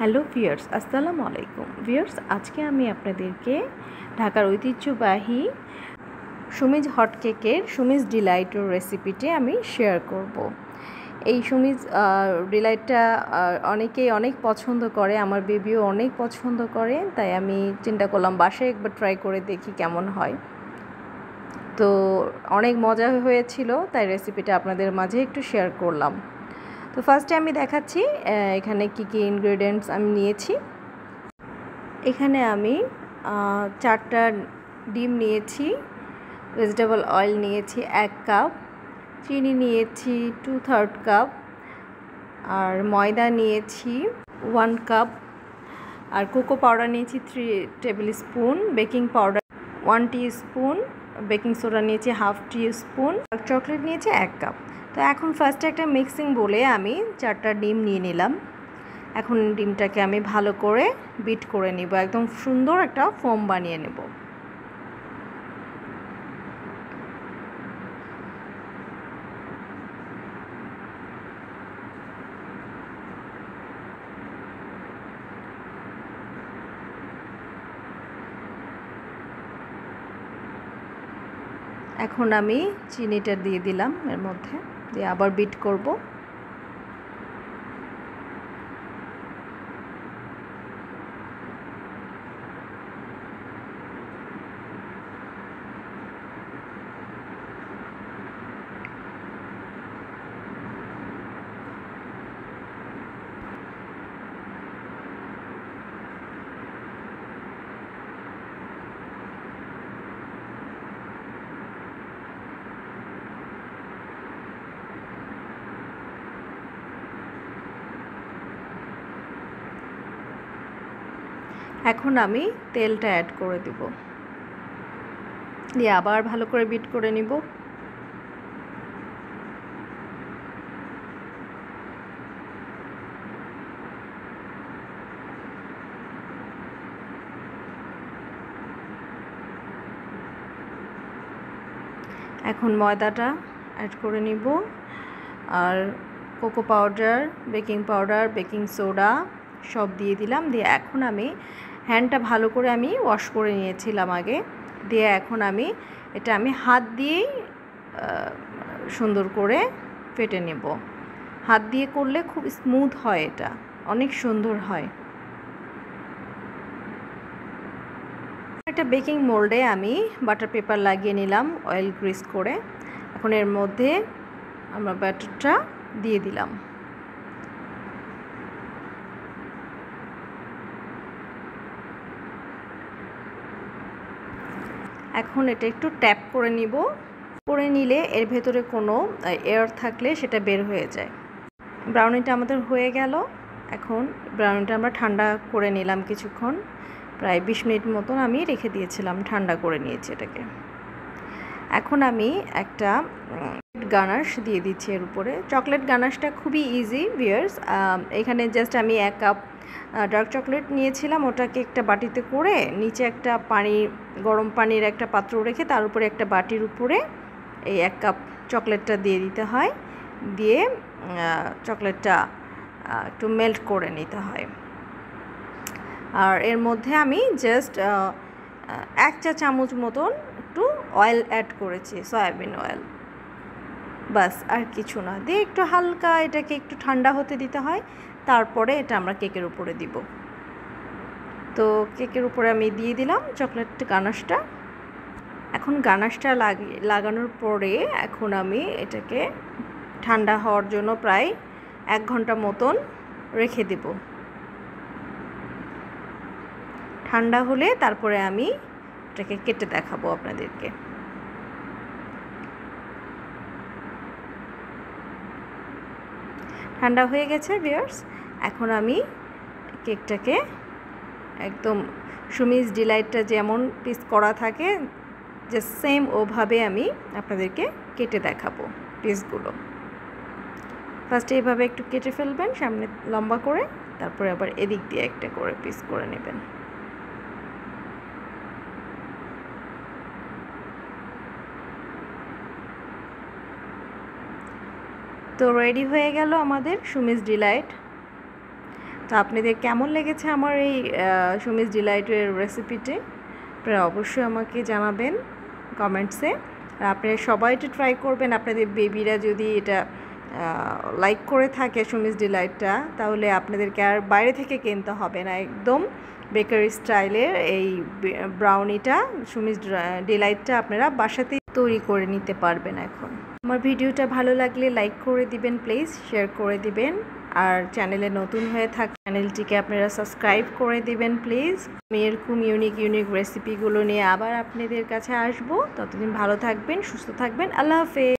Hello viewers আসসালামু আলাইকুম। Viewers আজকে আমি আপনাদেরকে ঢাকার ঐতিহ্যবাহী সুমিজ হট কেকের সুমিজ ডিলাইটের রেসিপিটি আমি শেয়ার করব। এই সুমিজ ডিলাইটটা অনেকেই অনেক পছন্দ করে, আমার বেবিও অনেক পছন্দ করে, তাই আমি চিন্তা করলাম বাসায় একবার ট্রাই করে দেখি কেমন হয়। তো অনেক মজা হয়েছিল, তাই রেসিপিটা আপনাদের মাঝে একটু শেয়ার করলাম। তো ফার্স্টে আমি দেখাচ্ছি এখানে কি কি ইনগ্রেডিয়েন্টস আমি নিয়েছি। এখানে আমি চারটা ডিম নিয়েছি ভেজিটেবল অয়েল নিয়েছি এক কাপ চিনি নিয়েছি টু থার্ড কাপ আর ময়দা নিয়েছি ওয়ান কাপ আর কোকো পাউডার নিয়েছি three table spoon baking powder one tea spoon baking soda নিয়েছি হাফ টি স্পুন চকলেট নিয়েছি এক কাপ তো এখন ফার্স্টে একটা মিক্সিং বলে আমি চারটা ডিম নিয়ে নিলাম। এখন ডিমটাকে আমি ভালো করে বিট করে নিব, একদম সুন্দর একটা ফোম বানিয়ে নেব। এখন আমি চিনিটা দিয়ে দিলাম এর মধ্যে। দিয়ে আবার বিট করব। এখন আমি তেলটা অ্যাড করে দিব। দিয়ে আবার ভালো করে বিট করে নিব। এখন ময়দাটা অ্যাড করে নিব। আর cocoa powder baking powder baking soda সব দিয়ে দিলাম। দিয়ে এখন আমি হ্যান্ডটা ভালো করে আমি ওয়াশ করে নিয়েছিলাম আগে। দিয়ে এখন আমি এটা আমি হাত দিয়েই সুন্দর করে ফেটে নেব। হাত দিয়ে করলে খুব স্মুথ হয় এটা। অনেক সুন্দর হয়। একটা বেকিং মোল্ডে আমি বাটার পেপার লাগিয়ে নিলাম অয়েল গ্রিস করে। এখন এর মধ্যে আমরা ব্যাটারটা দিয়ে দিলাম। এখন এটা একটু ট্যাপ করে নিব। করে নিলে এর ভেতরে কোনো এয়ার থাকলে সেটা বের হয়ে যায়। ব্রাউনিটা আমাদের হয়ে গেল। এখন ব্রাউনিটা আমরা ঠান্ডা করে নিলাম কিছুক্ষণ। প্রায় বিশ মিনিট মতন আমি রেখে দিয়েছিলাম, ঠান্ডা করে নিয়েছি এটাকে। এখন আমি একটা গানাশ দিয়ে দিচ্ছি এর উপরে। চকলেট গানাশটা খুবই ইজি ভিয়ার্স এখানে জাস্ট আমি এক কাপ ডার্ক চকলেট নিয়েছিলাম, ওটাকে একটা বাটিতে করে নিচে একটা পানি, গরম পানির একটা পাত্র রেখে তার উপরে একটা বাটির উপরে এই এক কাপ চকলেটটা দিয়ে দিতে হয়, দিয়ে চকলেটটা একটু মেল্ট করে নিতে হয়। আর এর মধ্যে আমি জাস্ট এক চা চামচ মতন একটু অয়েল অ্যাড করেছি সয়াবিন অয়েল বাস আর কিছু না। দিয়ে একটু হালকা এটাকে একটু ঠান্ডা হতে দিতে হয়। তারপরে এটা আমরা কেকের উপরে দিব। তো কেকের উপরে আমি দিয়ে দিলাম চকলেট গানাশটা। এখন গানাশটা লাগানোর পরে এখন আমি এটাকে ঠান্ডা হওয়ার জন্য প্রায় এক ঘণ্টা মতন রেখে দেব। ঠান্ডা হলে তারপরে আমি এটাকে কেটে দেখাবো আপনাদেরকে। ঠান্ডা হয়ে গেছে বিয়ার্স এখন আমি কেকটাকে একদম সুমিজ ডিলাইটটা যেমন পিস করা থাকে যে সেম ওভাবে আমি আপনাদেরকে কেটে দেখাবো পিসগুলো ফার্স্টে এইভাবে একটু কেটে ফেলবেন, সামনে লম্বা করে, তারপরে আবার এদিক দিয়ে একটা করে পিস করে নেবেন। তো রেডি হয়ে গেল আমাদের সুমিজ ডিলাইট। তো আপনাদের কেমন লেগেছে আমার এই সুমিস ডিলাইটের রেসিপিটি আপনারা অবশ্যই আমাকে জানাবেন কমেন্টসে আর আপনারা সবাই এটা ট্রাই করবেন। আপনাদের বেবিরা যদি এটা লাইক করে থাকে সুমিস ডিলাইটটা, তাহলে আপনাদেরকে আর বাইরে থেকে কিনতে হবে না। একদম বেকারি স্টাইলের এই ব্রাউনিটা সুমিস ডিলাইটটা আপনারা বাসাতেই তৈরি করে নিতে পারবেন এখন। আমার ভিডিওটা ভালো লাগলে লাইক করে দিবেন প্লিজ শেয়ার করে দিবেন। আর চ্যানেলে নতুন হয়ে থাক চ্যানেলটিকে আপনারা সাবস্ক্রাইব করে দিবেন প্লিজ আমি এরকম ইউনিক ইউনিক রেসিপিগুলো নিয়ে আবার আপনাদের কাছে আসব। ততদিন ভালো থাকবেন, সুস্থ থাকবেন। আল্লাহ হাফেজ।